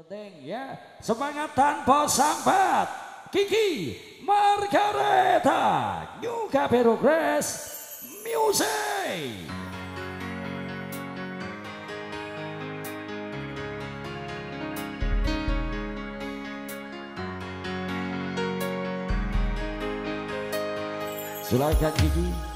penting ya. Semangat tanpa sambat. Kiki Margareta New Capero Grass Music. Silakan Kiki.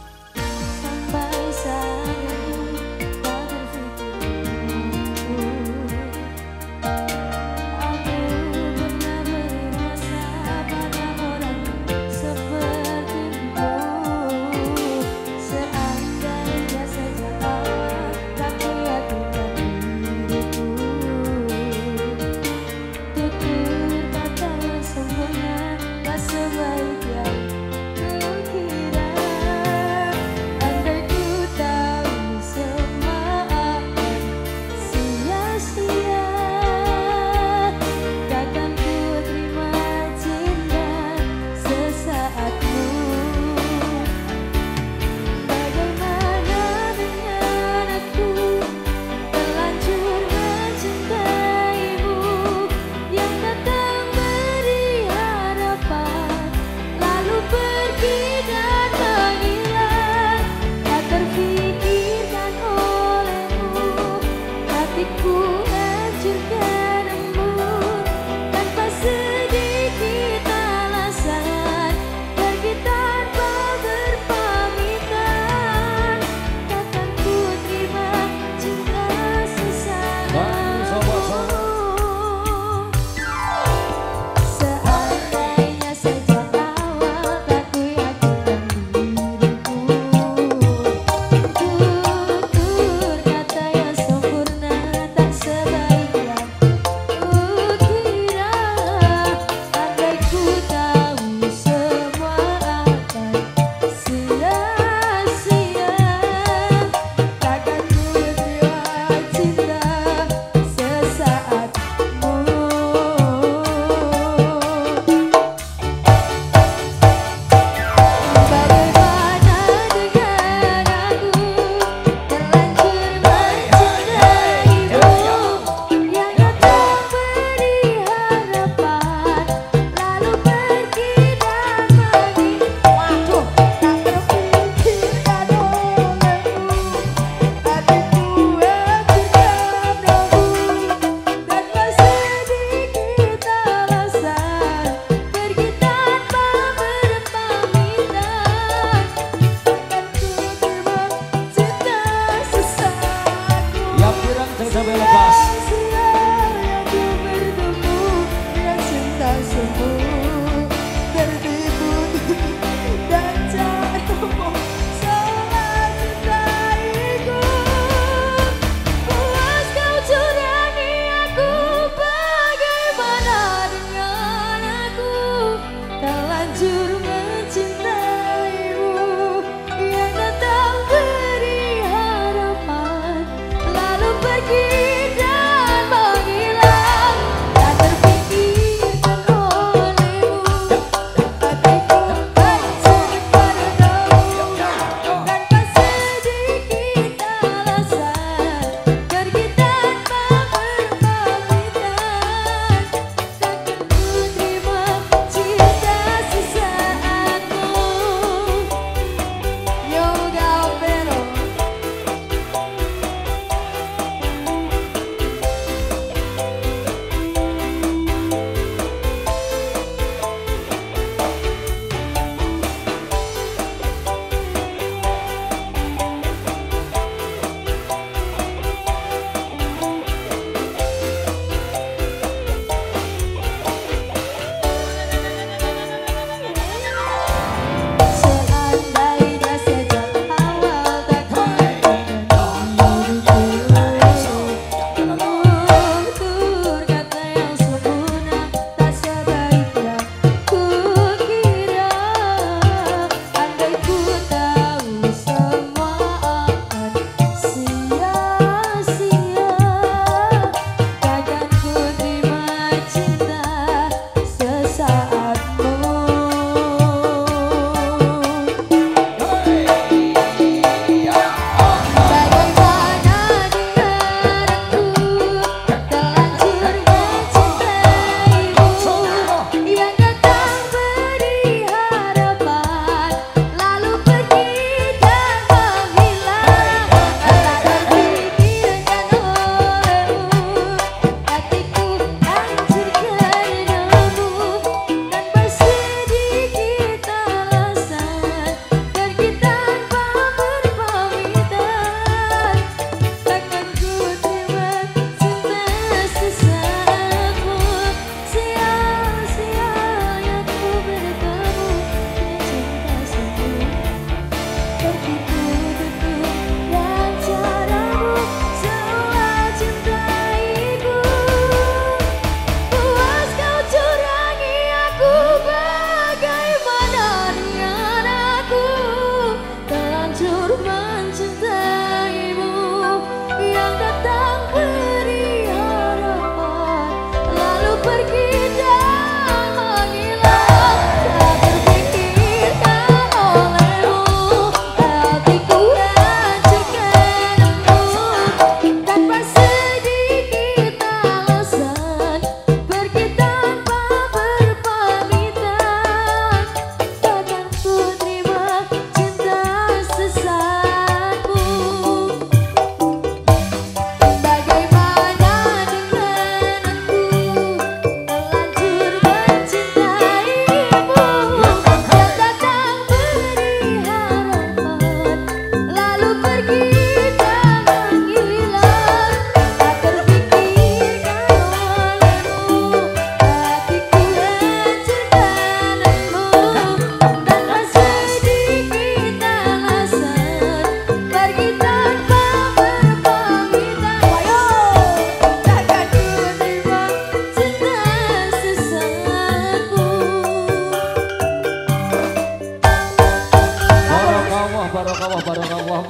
assim também não.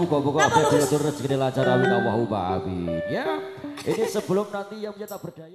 Ada Gus? rezeki lancar amin Allahumma amin. Ya, ini sebelum nanti yang mencetak berdaya.